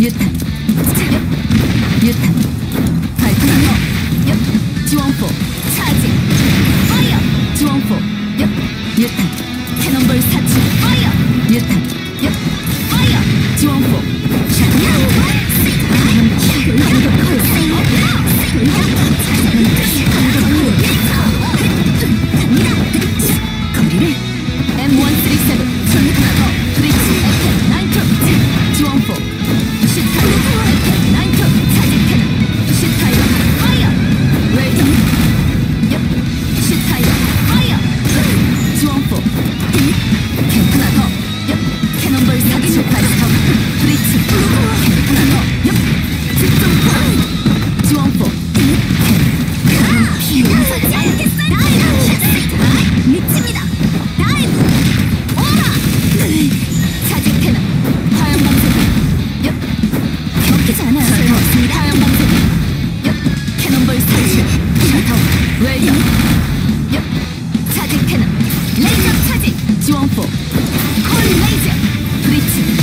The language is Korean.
유탄. 체력 유탄. 발포 역. 지원포. 차지. 파이어. 지원포. 역. 유탄. 캐논볼 사치. 파이어. 유탄. 역. 지원포 콜 레이저 브리치